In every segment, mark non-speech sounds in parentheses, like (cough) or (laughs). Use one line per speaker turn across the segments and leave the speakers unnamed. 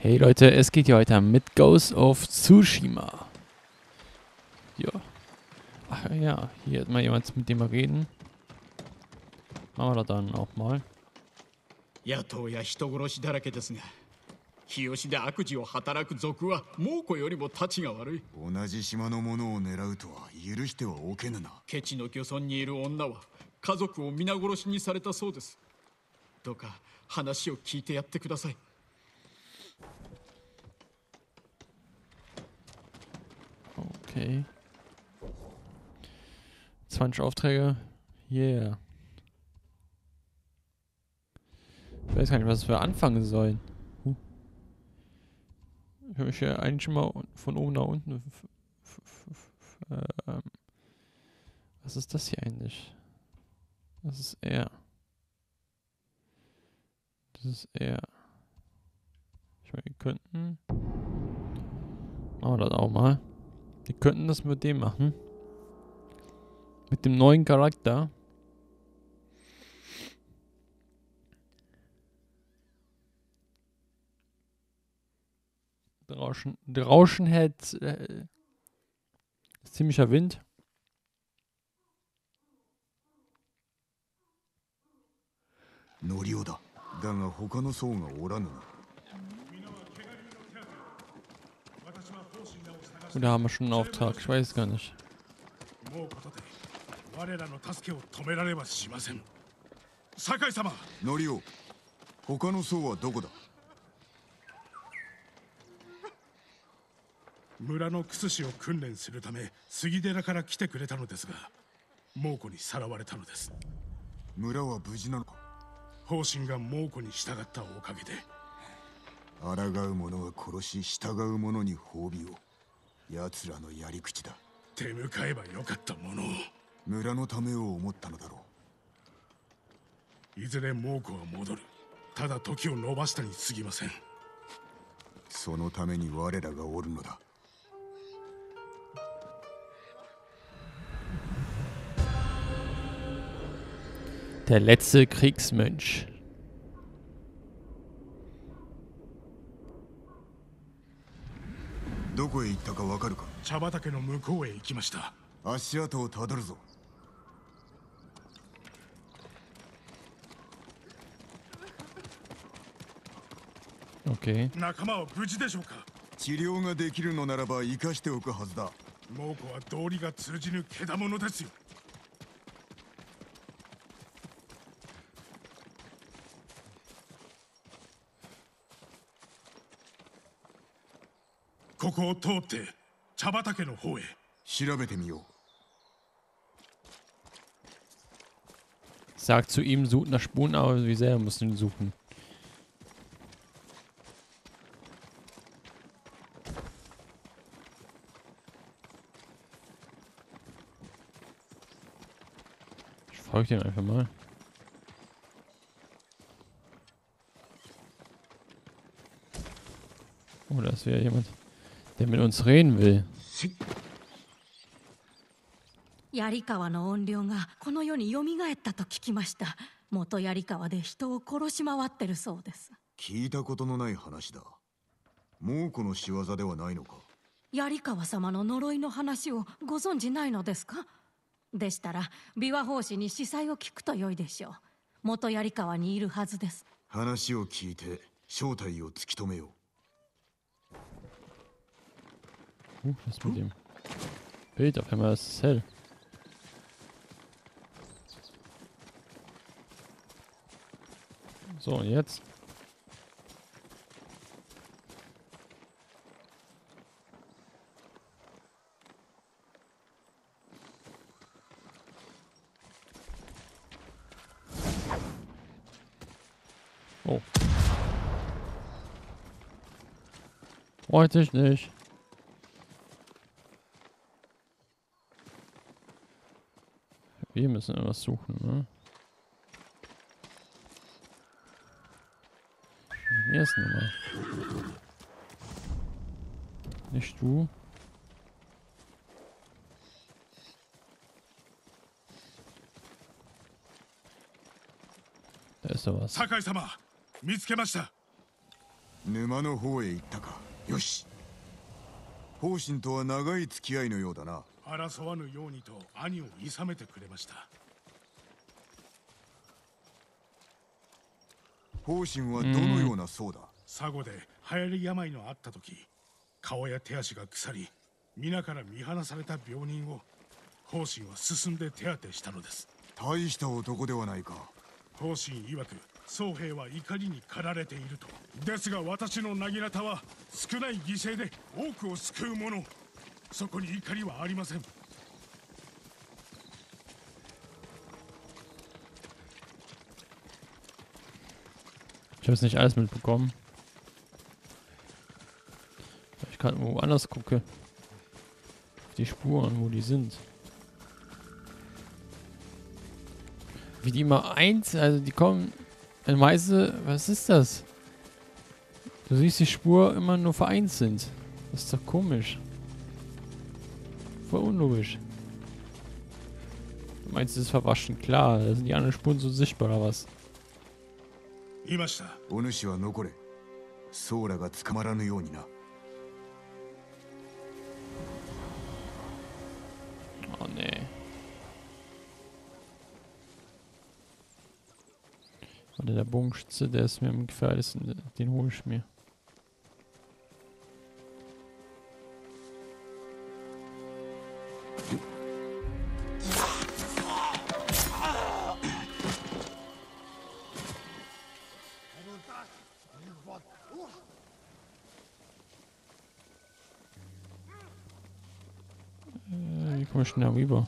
Hey Leute, es geht ja weiter mit Ghost of Tsushima. Ja. Ach ja, hier hat mal jemand mit dem wir reden. Machen wir das dann auch mal.
野党や人殺しだらけですが日吉で悪事を働く賊は猛虎よりも立ちが悪い
同じ島のものを狙うとは許してはおけぬな
ケチの漁村にいる女は家族を皆殺しにされたそうですどうか話を聞いてやってください
Okay. 20 Aufträge. Yeah. Ich weiß gar nicht, was wir anfangen sollen. Ich habe mich ja eigentlich mal von oben nach unten. Ähm, was ist das hier eigentlich? Das ist R. Das ist R. Ich meine, wir könnten. Machen wir das auch mal. Wir könnten das mit dem machen. Mit dem neuen Charakter. Draußen, draußen hat äh, ist ziemlicher Wind.
ノリオだだが他の層がおらぬな
Oder haben wir schon einen Auftrag? Ich weiß gar nicht.
もうことで我らの助けを止められはしません酒井様
ノリオ他の層はどこだ
村のクス氏を訓練するため杉寺から来てくれたのですが猛虎にさらわれたのです
村は無事なのか
方針が猛虎に従ったおかげで
抗う者は殺し従う者に褒美を 奴らのやり口だ。
手向かえばよかったものを。
村のためを思ったのだろ
いずれ猛虎は戻る。ただ時を延ばしたに過ぎません。
うそのために我らがおるのだ。
Der letzte Kriegsmönch.
どこへ行ったかわかるか？
茶畑の向こうへ行きました。
足跡をたどるぞ.
仲間は無事でしょうか？
治療ができるのならば生かしておくはずだ。
猛虎は道理が通じぬ獣ですよここを通って茶畑の方へ
調べてみよう
Sagt zu ihm, sucht nach Spuren, aber wir selber müssen ihn suchen. Ich folge den einfach mal. Oh, da ist wieder jemand, Der mit uns reden will.
槍川の怨霊がこの世に蘇ったと聞きました。元槍川で人を殺し回ってるそうです。
聞いたことのない話だ。猛虎の仕業ではないのか。
槍川様の呪いの話をご存じないのですか？でしたら琵琶法師に司祭を聞くと良いでしょう。元槍川にいるはずです。
話を聞いて正体を突き止めよう
Uh, was mit dem Bild? Auf einmal ist es hell. So, und jetzt? Oh. Wollte ich nicht. Wir müssen irgendwas suchen, ne? Hier ist nochmal. Nicht du. Da ist doch was.
酒井様見つけました
沼の方へ行ったかよし方針とは長い付き合いのようだな
争わぬようにと兄をいさめてくれました。
方針はどのようなそうだ？
佐護で流行り病のあった時顔や手足が腐り皆から見放された病人を方針は進んで手当てしたのです。
大した男ではないか。
方針曰く宗兵は怒りに駆られていると。ですが私の薙刀は少ない犠牲で多くを救うものそこに怒りはありません
Ich habe es nicht alles mitbekommen. Weil ich gerade woanders gucke. Auf die Spuren, wo die sind. Wie die immer eins, also die kommen. Äh, Meiste, was ist das? Du siehst die Spur immer nur vereinzelt. Das ist doch komisch. Voll unlogisch. Du meinst, es ist verwaschen? Klar, da sind die anderen Spuren so sichtbar oder was?
いました
お主は残れソーラが捕まらぬようにな
Oh nee. Warte, der Bogenschütze, der ist mir am gefährlichsten. Den hole ich mir. Da rüber?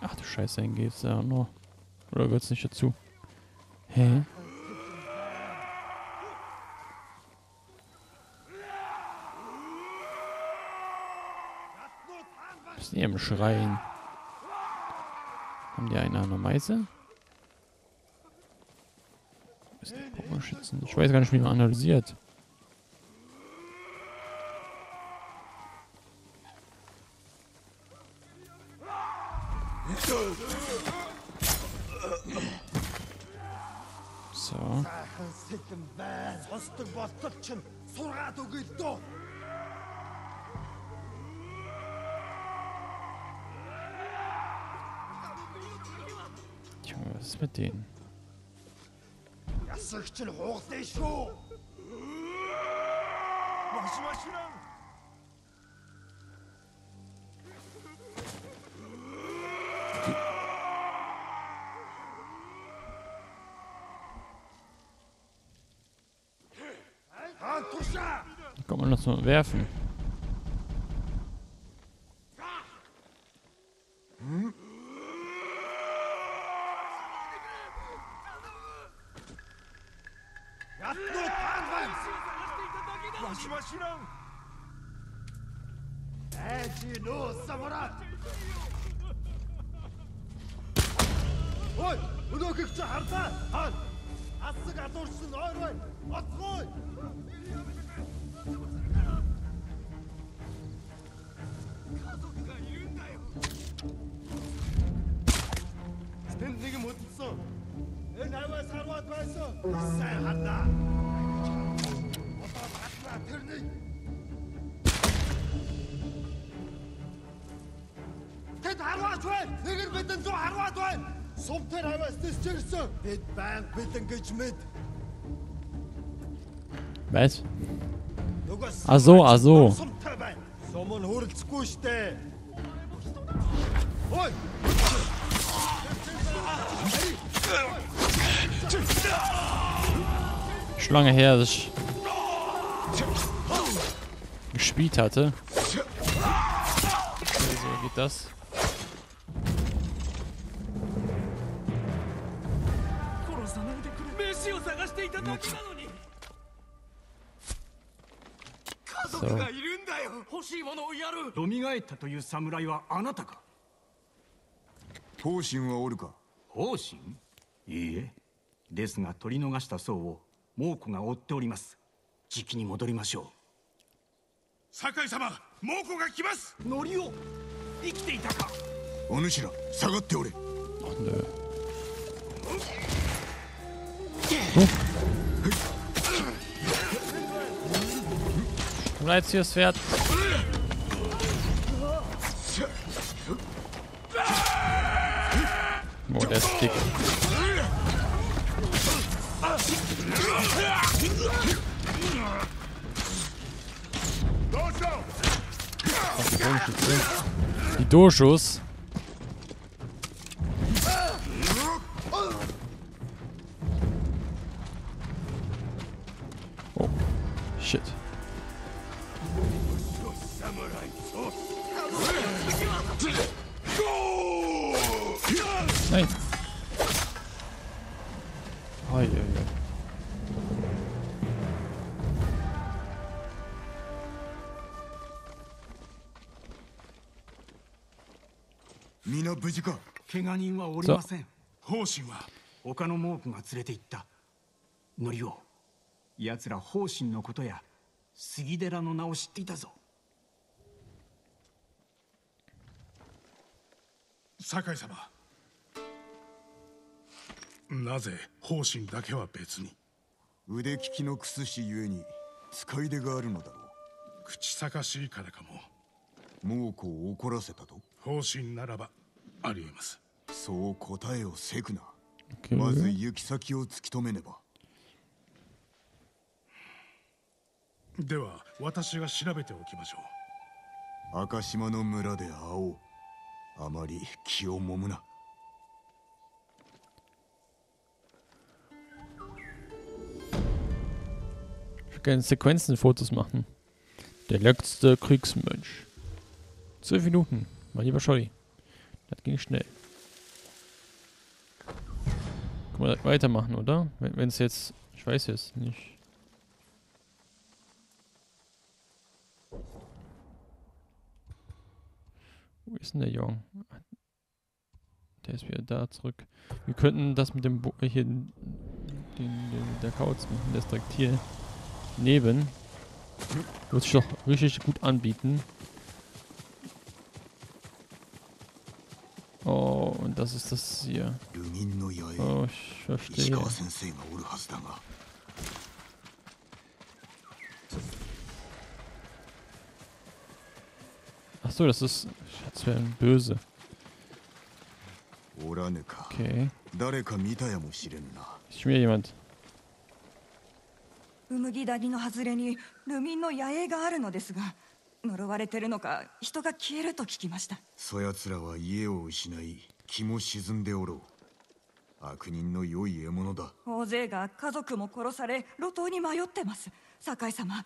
Ach du Scheiße, dann ja nur. Oder wird's nicht dazu? Hä? Was ist denn hier Schreien? Haben die einen an der Meise? Ist der Bogenschützen? Ich weiß gar nicht, wie man analysiert. 口の放水
飛行わしは知らん
Da kann man das mal werfen.
Атнууд хаалваа! Вашмашина! Эти ну самурат! Ой, өнөөгч хардаа хаал. Асыг алуурсан ойр бай. Оцгой. Сайн хадаа. Одоо батна тэрний Тэд харваад бай. Нэгэр бидэн зүү харваад бай. Сум тэр хаваас тисчэрсэн. Бид байнг бэлэн гэж мэд.
Байс.
Азо азо. Сум нь хөрөлцөхгүй штэ. Ой. Ой.
Schon lange her, dass ich gespielt hatte. Okay, so geht das.
殺さないでくれ飯を探していただけなのに家族がいるんだよ欲しいものをやる
蘇ったという侍はあなたか
方針はおるか
方針いいえ ですが取り逃した僧を猛虎が追っております時期に戻りましょ
酒井様猛虎が来ます
うノリオ生きていたか
お主ら下がっておれ
Ach, nö. Komm da jetzt hier das Pferd. Oh, der ist dick. Die Doshus.
怪我人はおりません。
方針は
他の猛虎が連れて行った。ノリオ奴ら方針のことや杉寺の名を知っていたぞ。
酒井様。なぜ方針だけは別に。
腕利きのクス氏ゆえに使い出があるのだろ
口さかしいからかも。
う猛虎を怒らせたと？
方針ならばありえます
そう答えをせくな
Okay.
まず行き先を突き止めねば
では私が調べておきましょ
赤島の村で会おうあまり気をもむな
Ich würde gerne Sequenzenfotos machen. Der letzte Kriegsmönch. Zwölf Minuten, mein lieber Scholli. Das ging schnell. Können wir weitermachen, oder? Wenn es jetzt. Ich weiß jetzt nicht. Wo ist denn der Jong? Der ist wieder da zurück. Wir könnten das mit dem Bo hier den, den, der Kauz machen. Ist direkt hier neben. Würde sich doch richtig gut anbieten. Und das ist das hier. Oh, ich
石
verstehe.
川先生がおるはずだが
Ach so, das ist. Wäre böse.
おらぬか
Okay.
誰か見たやもしれぬな
Ist schon wieder jemand.
ウムギ谷の外れにルミンの野営があるのですが呪われてるのか人が消えると聞きました
そやつらは家を失い気も沈んでおろう。悪人の良い獲物だ。
大勢が家族も殺され路頭に迷ってます。酒井様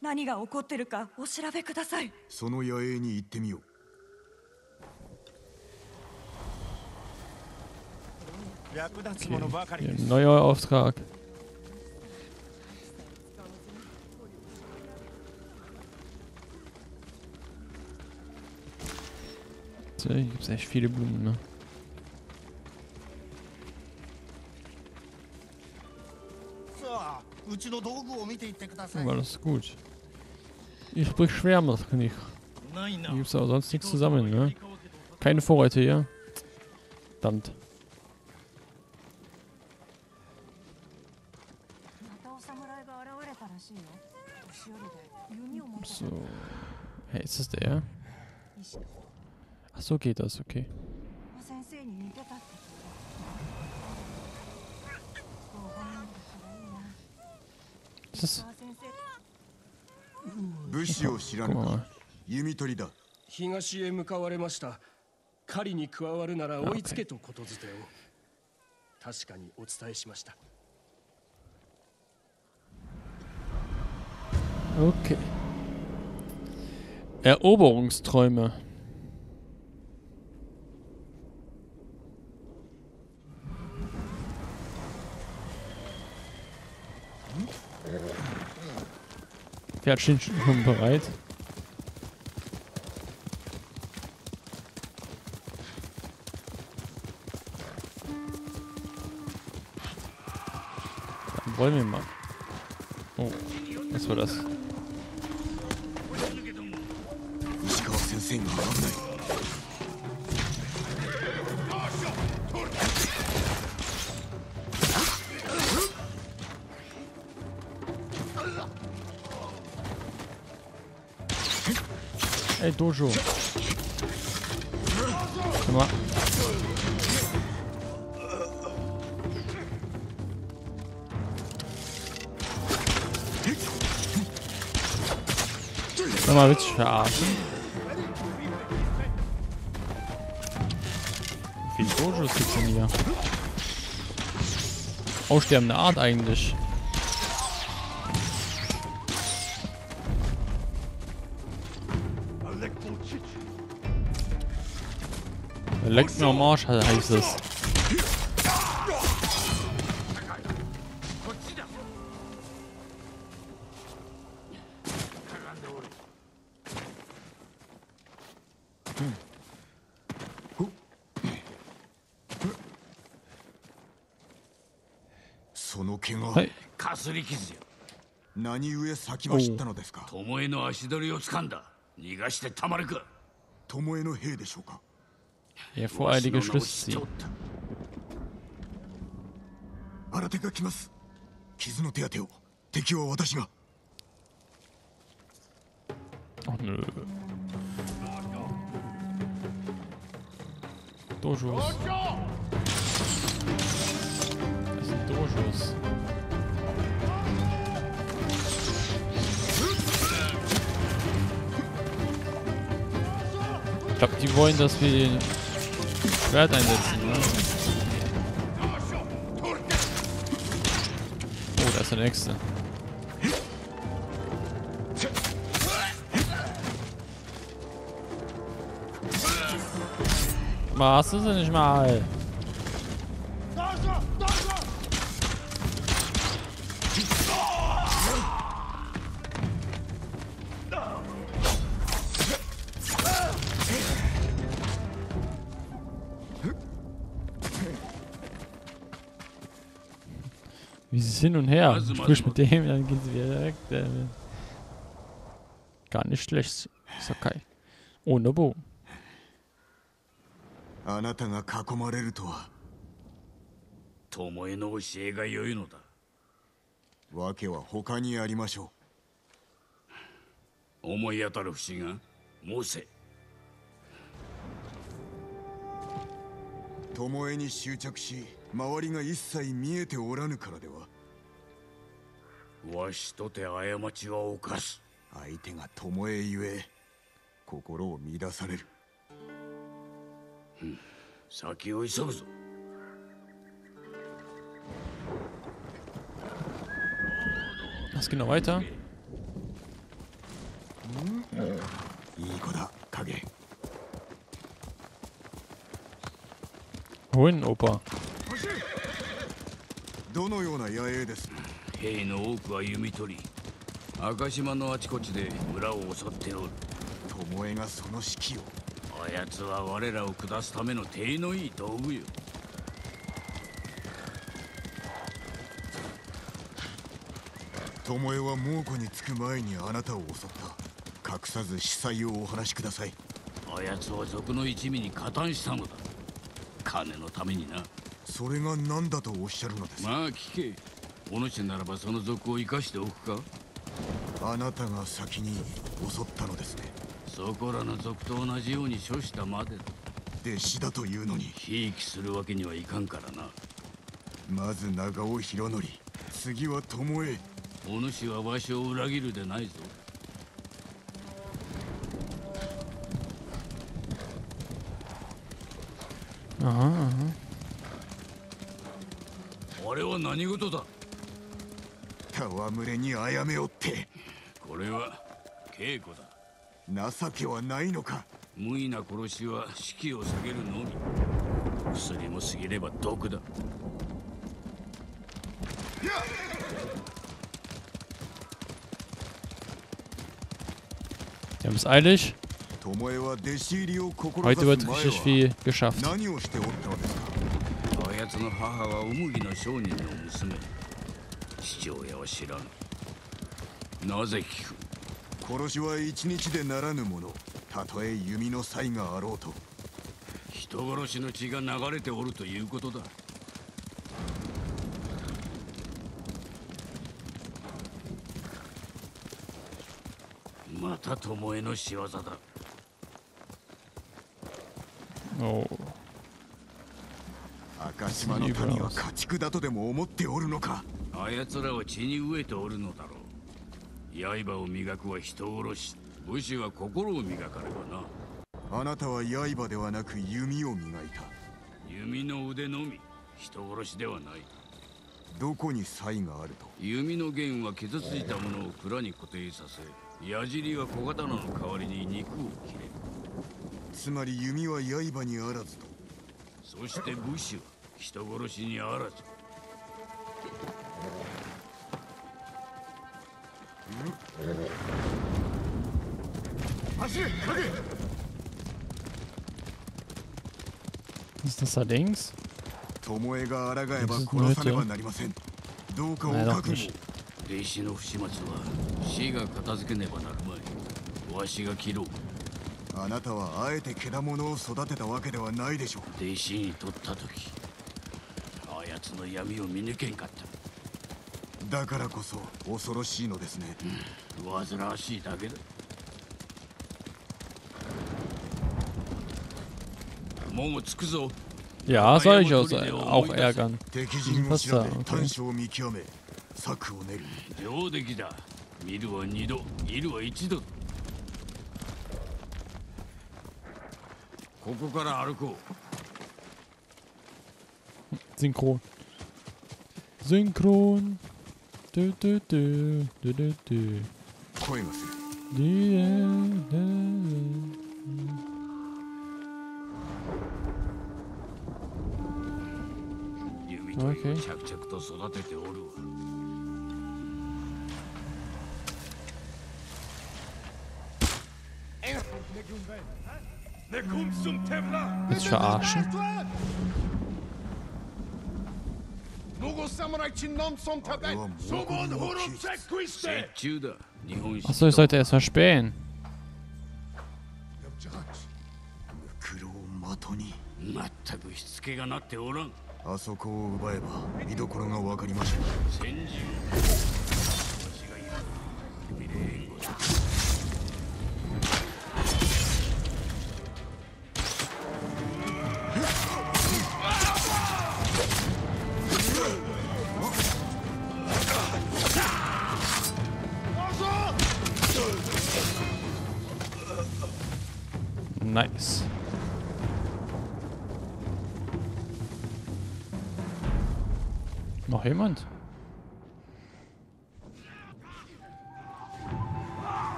何が起こってるかお調べください。
その野営に行ってみよう。
Hier, neuer Auftrag. Hier äh, gibt es echt viele Blumen, ne? Aber das ist gut. Ich beschwere mich nicht. Hier gibt es aber sonst nichts zusammen, ne? Keine Vorräte hier. Verdammt. So. Hey, ist das der? Ach so geht das, okay.
先生に似てたって聞いたご本人だからいいな
Ist das.
川先生
武士を知らぬ
Guck
か
mal.
弓取りだ
東へ向かわれました狩りに加わるなら追いつけとことづてを確かにお伝えしました
Okay. Eroberungsträume. Pferd steht schon bereit. Dann wollen wir mal. Oh, was war das? Dojo. Guck mal. Sag mal, willst du verarschen? Wie viele Dojos gibt's denn hier? Aussterbende Art eigentlich. Leckt mir am Arsch, he- heißt es.
Hm. その怪我、
はい。
かすり傷よ
何故先走ったのですか
巴の足取りを掴んだ逃がしてたまるか
巴の兵でしょうか
Der voreilige Schluss
ちょっ
ziehen.
と
新手が来ます傷の手当てを敵は私が
Ach nö. Dojos. Das sind Dojos. Glaube, die wollen, dass wir Schwert einsetzen, ne? Oh, da ist der nächste. Machst du sie nicht mal? hin und her.
Also,
Sprich
also.
mit dem, dann geht sie wieder weg. Der, gar nicht schlecht, Sakai. Ohne Bogen.
あなたが囲まれるとは
巴の教えが良いのだ
訳は他にありましょ
思い当たる節が申せ
う巴に執着し周りが一切見えておらぬからでは
わしとて過ちは犯す。
相手が巴ゆえ心を乱される。
先を急ぐぞ。
Was geht noch weiter?
いい子だ影。
Wohin, Opa?
どのような野営です
兵の多くは弓取り赤島のあちこちで村を襲っておる。
巴がその指揮を。
あやつは我らを下すための手のいい道具よ。
巴は猛虎に着く前にあなたを襲った。隠さず司祭をお話しください。
あやつは賊の一味に加担したのだ。金のためにな。
それが何だとおっしゃるのです
まあ聞けお主ならばその賊を生かしておくか？
あなたが先に襲ったのですね。
そこらの賊と同じように処したまでだ。
弟子だというのに。
ひいきするわけにはいかんからな。
まず長尾博則。次は巴
お主はわしを裏切るでないぞ。
aha.
あれは何事だ？
戯れに殺めおって。
これは稽古だ。
情けはないのか。
無意な殺しは士気を下げるのみ。薬も過ぎれば毒だ。
Die haben es eilig. Heute
す
wird
前
richtig
は
viel geschafft.
何をしておったのですか？
あやつの母はお麦の商人の娘父親は知らぬ。なぜ聞く？
殺しは一日でならぬものたとえ弓の才があろうと。
人殺しの血が流れておるということだ。また巴の仕業だ。
Oh.
赤島の民は家畜だとでも思っておるのか？
あやつらは血に飢えておるのだろう。刃を磨くは人殺し。武士は心を磨かねばな。
あなたは刃ではなく弓を磨いた。
弓の腕のみ。人殺しではない。
どこに才があると？
弓の弦は傷ついたものを蔵に固定させ矢尻は小刀の代わりに肉を切れ。る
つまり弓は刃にあらずと。
そして武士は人殺しにあらず
Ist das da links?
巴が抗えば殺さねばなりません。どうかお覚悟.
弟子の不始末は死が片付けねばなるまい。わしが切ろう。
あなたはあえて獣を育てたわけではないでしょう。
弟子に取った時あやつの闇を見抜けんかった
だからこそ恐ろしいのですね、うん、
煩わしいだけだ。もうつくぞ。
いや朝以上さあおやがん。
敵陣を調べ短所を見極め策を練る。
上出来だ。見るは二度見るは一度。ここから歩こ
う。Du, du, du, du, du, du.
Okay.
Jetzt verarschen. Achso, ich sollte erst mal spähen.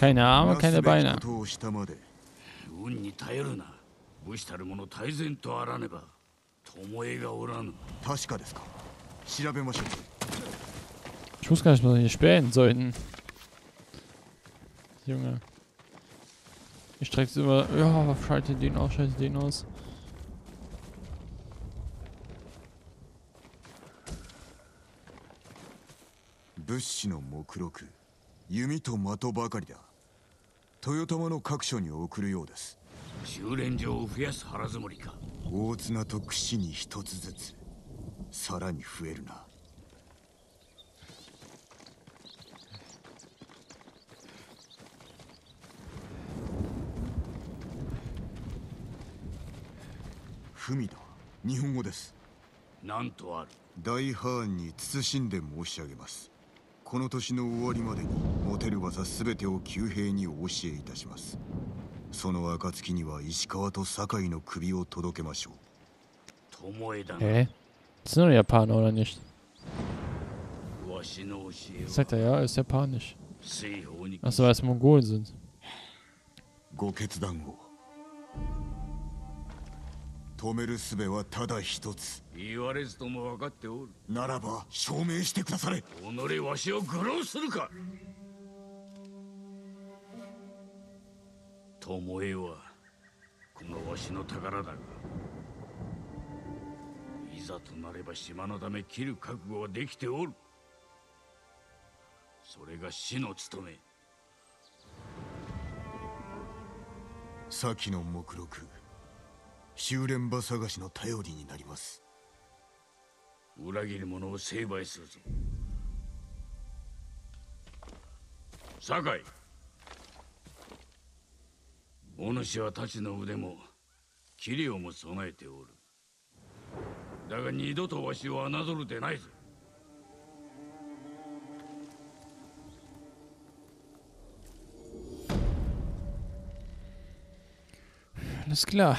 Keine Arme,
なすべ
keine
き
Beine.
ことをしたまで
運に頼るな武士たる者大然とあらねば巴がおらぬ
確かですか調べましょう
Ich wusste gar nicht, was wir hier spähen sollten. Junge. Ich strecke immer. Ja, schalte den aus, schalte den aus.
物資の目録弓と的ばかりだ 豊玉の各所に送るようです。
修練場を増やす腹積もりか。
大綱と串に一つずつ。さらに増えるな。文だ。日本語です。
なんとある。
大ハーンに慎んで申し上げますこの年の終わりまでに持てる技全てを旧兵にお教えいたします。その暁には石川と酒井の首を届けましょう。
巴だえ？
っつのりはパーノーラにして。
わしの教えさ
てやうせパ
ーニッ
シュあそば
やすもゴールズご止める術はただ一つ。
言われずとも分かっておる。
ならば証明してくだされ。
己わしを愚弄するか。巴はこのわしの宝だがいざとなれば島のため切る覚悟はできておる。それが死の務め。
先の目録修練場探しの頼りになります。
裏切る者を成敗するぞ。酒井。お主は太刀の腕も器量も備えておる。だが二度とわしを侮るでないぞ。
Alles klar.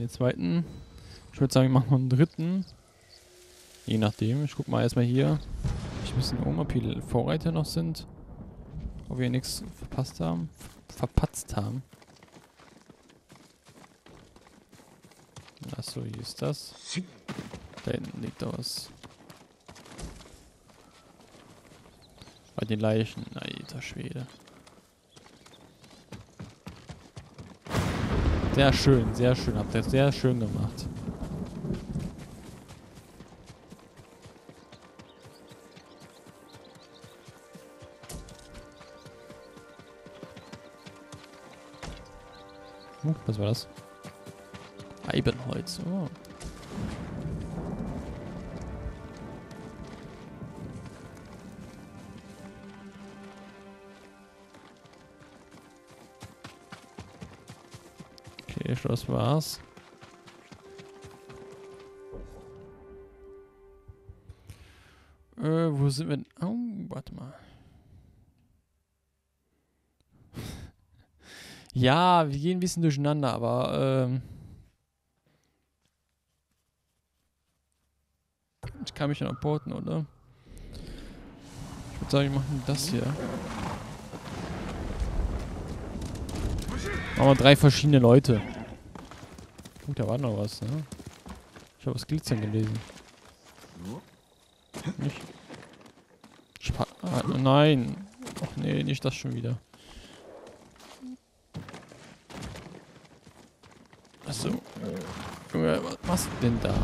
Den zweiten. Ich würde sagen, wir machen noch einen dritten. Je nachdem. Ich guck mal erstmal hier. Ich bisschen um, ob hier Vorreiter noch sind. Ob wir nichts verpasst haben. Verpatzt haben. Achso, hier ist das. Da hinten liegt was. Bei den Leichen. Alter Schwede. Sehr schön, sehr schön. Habt ihr sehr schön gemacht. Oh, was war das? Eibenholz. Oh. Das war's. Äh, wo sind wir denn? Oh, warte mal. (laughs) ja, wir gehen ein bisschen durcheinander, aber ähm, ich kann mich ja noch porten, oder? Ich würde sagen, wir machen das hier. Machen wir drei verschiedene Leute. Oh, da war noch was, ne? Ich habe was Glitzern gelesen. Nicht. Spa ah, nein. Ach nee, nicht das schon wieder. Achso. Junge, was machst du denn da?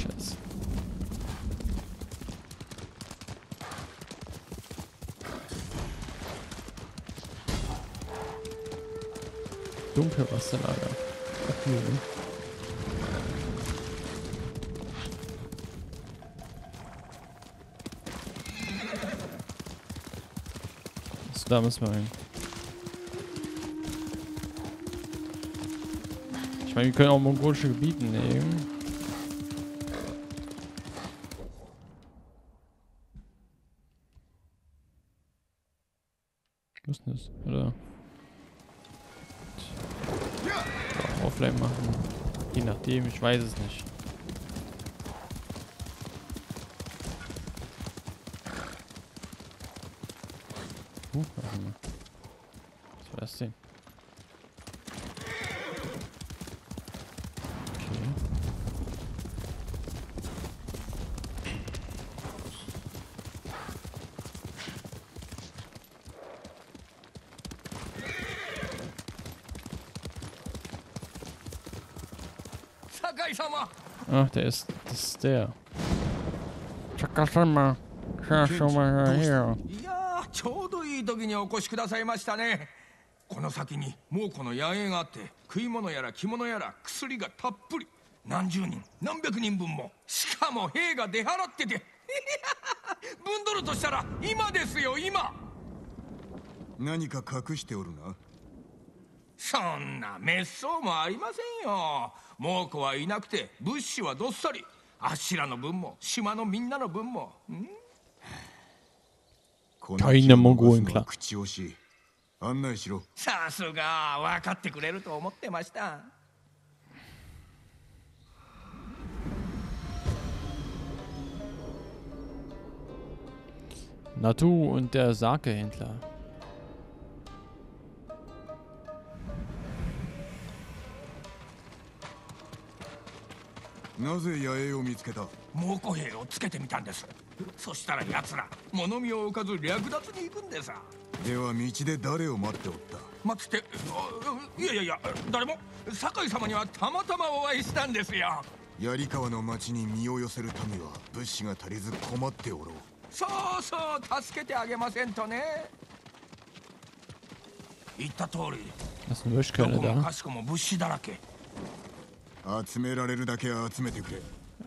Scheiße. Dunkelwasserlager. Ach, nee. So, da müssen wir hin. Ich meine, wir können auch mongolische Gebiete nehmen. Ich weiß es nicht. Ach, der ist. Das ist der. Chakasama. Chakasama hier.
いやーちょうどいい時にお越しくださいましたねこの先に猛虎の野営があって食い物やら着物やら薬がたっぷり何十人何百人分もしかも兵が出払ってて分取るとしたら今ですよ今
何か隠しておるな
そんな滅相もありませんよ猛虎はいなくて物資はどっさりあっしらの分も島のみんなの分もん？
こ
Keine Mongolen, klar.
口押し案内しろ
さすが分かってくれると思ってました。
Natu und der Sake-Händler.
なぜ野営を見つけた？
猛虎兵をつけてみたんです。そしたら奴ら物見を置かず略奪に行くんでさ
では道で誰を待っておった？
待ってあいやいやいや誰も。酒井様にはたまたまお会いしたんですよ。
槍川の町に身を寄せる民は物資が足りず困っておろう。
そうそう助けてあげませんとね。言った通りどこも.かしこも物資だらけ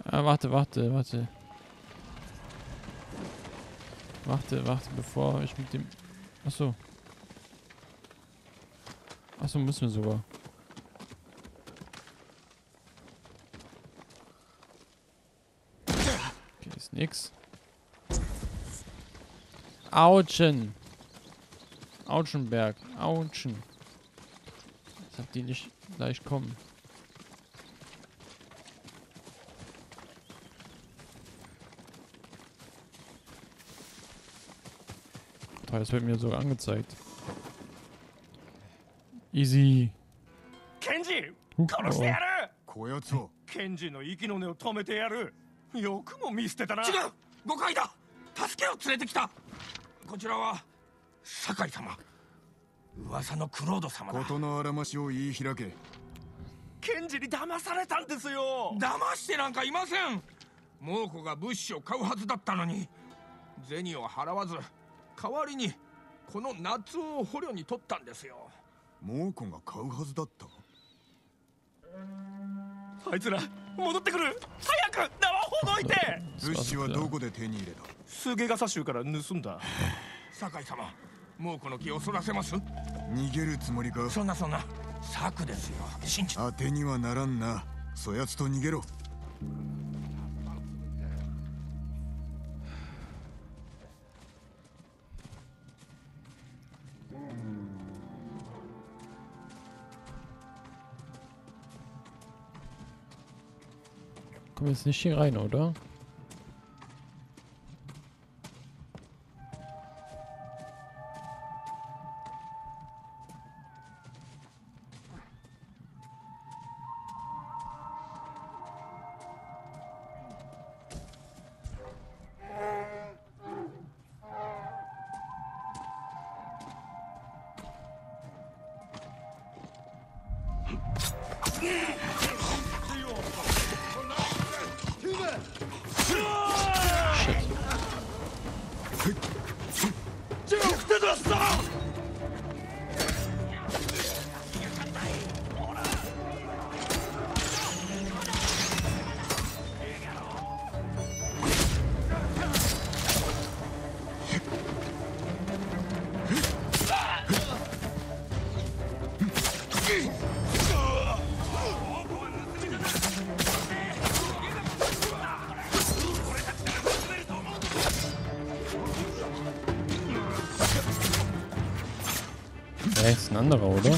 Ah, warte, warte, warte. Warte, warte, bevor ich mit dem... Achso. Achso, müssen wir sogar. Okay, ist nix. Autschen. Autschenberg. Autschen. Ich hab die nicht gleich kommen. Toll, das wird mir sogar angezeigt. Easy.
ケンジ
Huh,
殺してやる
こやつを
ケンジの息の根を止めてやるよくも見捨てたな
違う誤解だ助けを連れてきたこちらは酒井様噂のクロード様だ
事のあらましを言い開け
ケンジに騙されたんですよ
騙してなんかいません猛虎が物資を買うはずだったのに銭を払わず 代わりにこの夏を捕虜に取ったんですよ。
猛虎が買うはずだった？
あいつら戻ってくる。早く縄ほどいて。
物資はどこで手に入れた？
スゲガサ州から盗んだ。
酒井様猛虎の気をそらせます。
逃げるつもりか？
そんなそんな。策ですよ。信じ
当てにはならんな。そやつと逃げろ
Kommen jetzt nicht hier rein, oder? Ja, ist ein anderer, oder?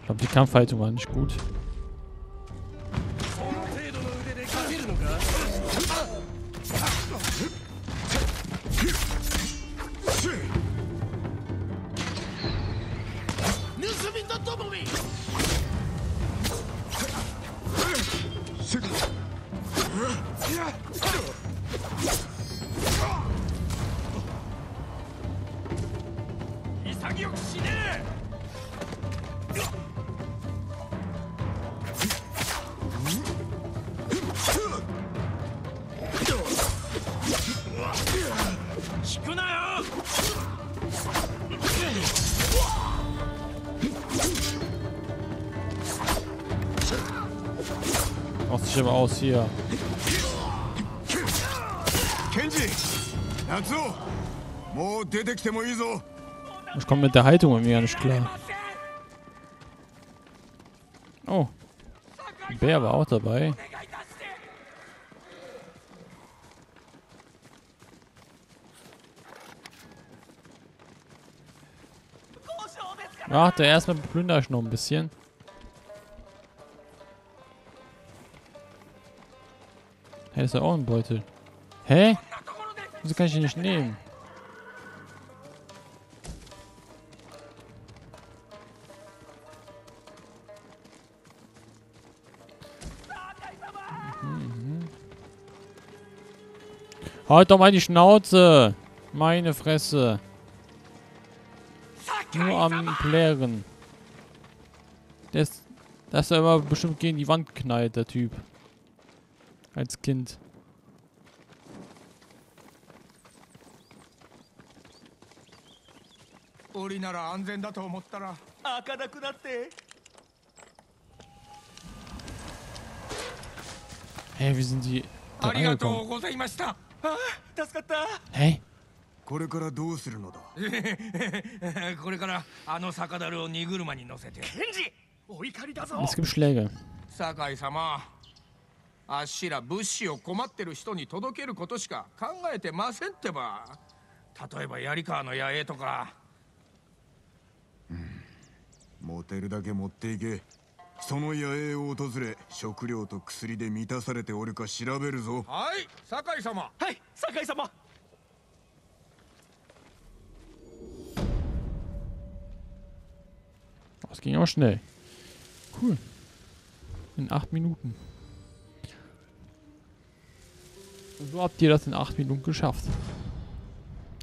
Ich glaube, die Kampfhaltung war nicht gut. hier.
Kenji!
Ich komme mit der Haltung irgendwie gar nicht klar. Oh. Ein Bär war auch dabei. Ach, der erstmal plünder ich noch ein bisschen. Hey, ist ja auch ein Beutel. Hä? Wieso kann ich ihn nicht nehmen? Mhm. Halt doch mal die Schnauze! Meine Fresse! Nur am Plären. Der ist, dass er immer bestimmt gegen die Wand knallt, der Typ Als Kind.
檻なら安全だと思ったら
開かなくなって。
Hä, wie sind die da
ありがとう
angekommen?
ございました
ああ、助かった。
Hä?
これからどうするのだ
これからあの酒樽を荷車に乗せて
ケンジ、お怒りだぞ。
Es gibt Schläge.
酒井様 あっしら物資を困ってる人に届けることしか考えてませんってば例えば槍川の野営とか
持てるだけ持っていけその野営を訪れ食料と薬で満たされておるか調べるぞ
はい酒井様
はい、酒井様。
Das ging auch schnell? Cool. In acht Minuten. Und so habt ihr das in 8 Minuten geschafft.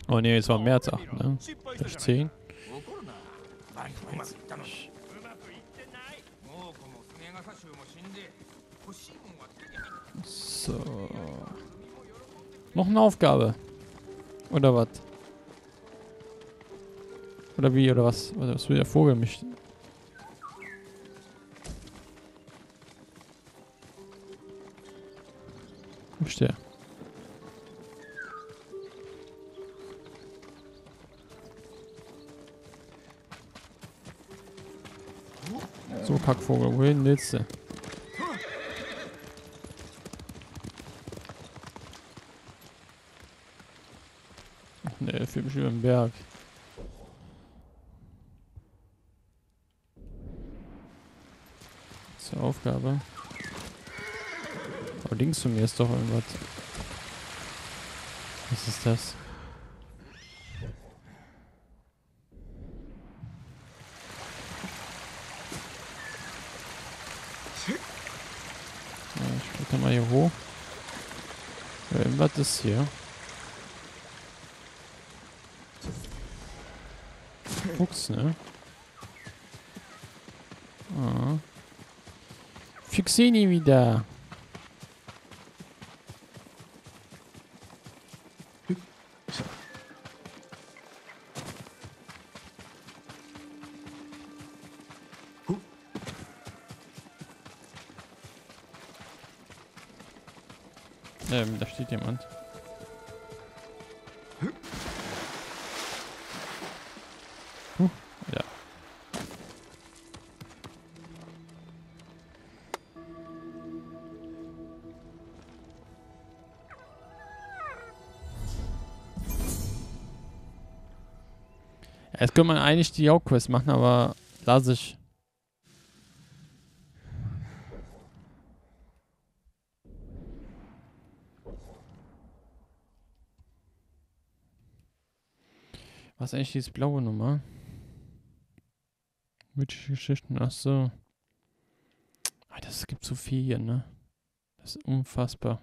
Oh ne, es war mehr als 8, ne? Vielleicht
10?
So. Noch eine Aufgabe. Oder was? Oder wie, oder was? Was will der Vogel mich? Wo ist? So, Kackvogel, wohin willst du? Ne, für mich über den Berg. Zur Aufgabe. Aber links von mir ist doch irgendwas. Was ist das? Mal hier hoch. Irgendwas ist hier. Fuchs, ne? Ah. Wieder. Jetzt könnte man eigentlich die Hauptquest machen, aber lasse ich. Was ist eigentlich diese blaue Nummer? Mythische Geschichten, ach so. Ah, das gibt so viel hier, ne? Das ist unfassbar.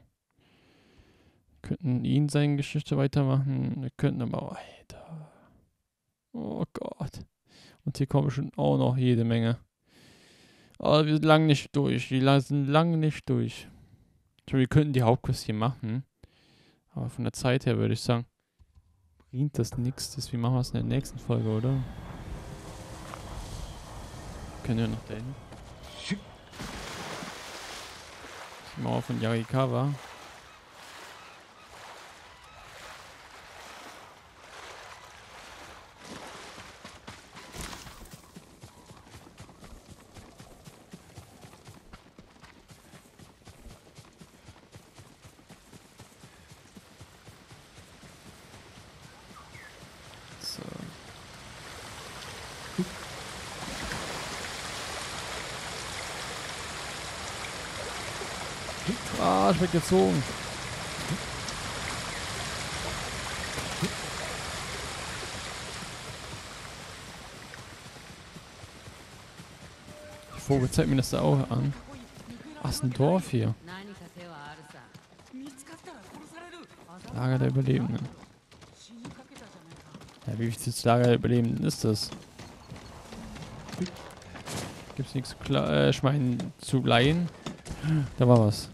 Wir könnten ihn seine Geschichte weitermachen. Wir könnten aber auch, Alter. Oh Gott. Und hier kommen schon auch noch jede Menge. Aber wir sind lang nicht durch. Wir sind lang nicht durch. Glaube, wir könnten die Hauptquest hier machen. Aber von der Zeit her würde ich sagen, bringt das nichts. Deswegen machen wir es in der nächsten Folge, oder? Können wir noch dahin? Die Mauer von Yarikawa. Arsch weggezogen. Die Vogel zeigt mir das da auch an. Ach, ist ein Dorf hier. Lager der Überlebenden. Ja, wie viel Lager der Überlebenden ist das? Gibt's nichts zu äh, zu leihen? Da war was.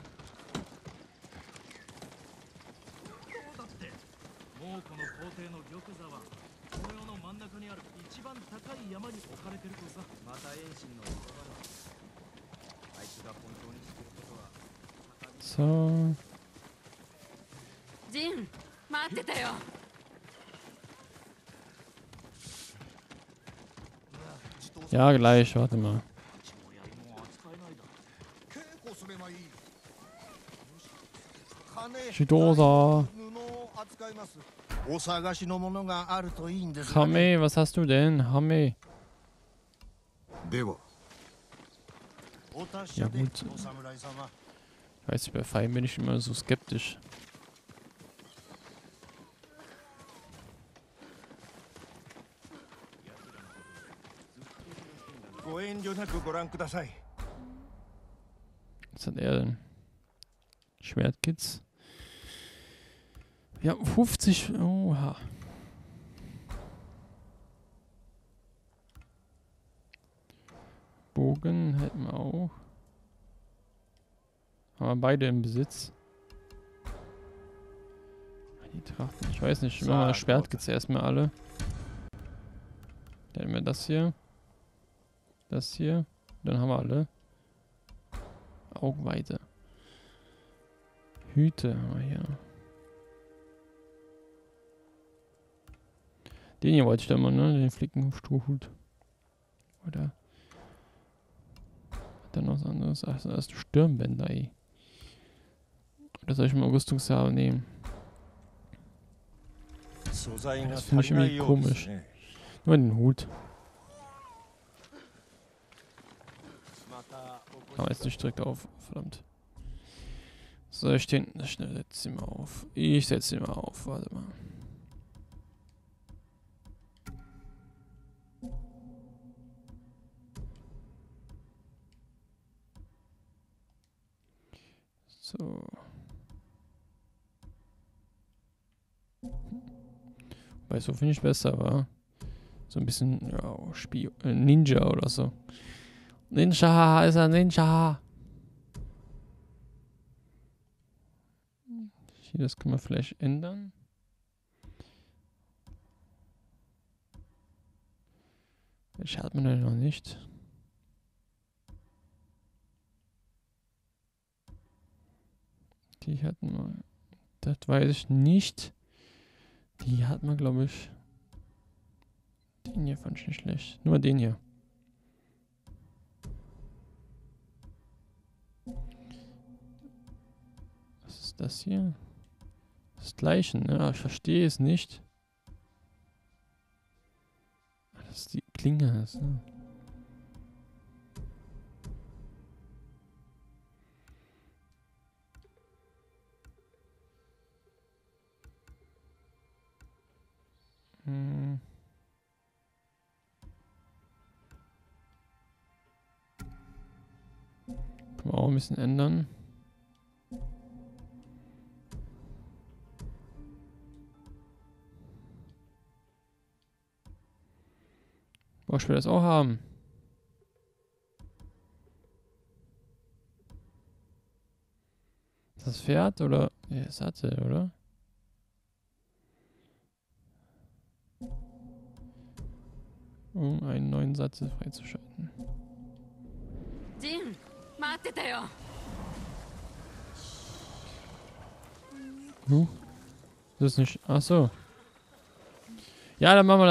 Ja, gleich, warte mal.
Shidosa.
Hame, was hast du denn? Hame. Ja gut. Ich weiß, bei Fein bin ich immer so skeptisch. Was hat er denn? Schwertkits. Ja, 50. Oha. Bogen hätten wir auch. Haben wir beide im Besitz. Die Trachten, ich weiß nicht. Machen wir erstmal alle. Dann haben wir das hier. Das hier. Dann haben wir alle. Augenweite. Hüte haben wir hier. Den hier wollte ich dann mal, ne? Den Flicken Strohhut. Oder. Hat er noch was anderes? Ach, das ist Stirnbänder, ey. Oder soll ich mal Rüstungshaar nehmen? Das finde ich irgendwie komisch. Nur den Hut. Aber jetzt nicht direkt auf. Verdammt. Soll ich den. Schnell, setz ihn mal auf. Ich setze ihn mal auf. Warte mal. So. Weil so finde ich besser, war. So ein bisschen, ja, Spio äh, Ninja oder so. Ninja, ist ein Ninja. Hier, das können wir vielleicht ändern. Welche hat man noch nicht? Die hatten wir. Das weiß ich nicht. Die hat man, glaube ich. Den hier fand ich nicht schlecht. Nur den hier. Das hier? Das gleiche, ne? Aber ich verstehe es nicht. Ah, Das ist die Klinge. Das, ne? Hm. Können wir auch ein bisschen ändern. Arsch will das auch haben. Das Pferd oder? Ja, hatte, oder? Um einen neuen Satz freizuschalten.
Jin, wartete yo.
Huh? Hm? Das ist nicht. Ach so. Ja, dann machen wir das.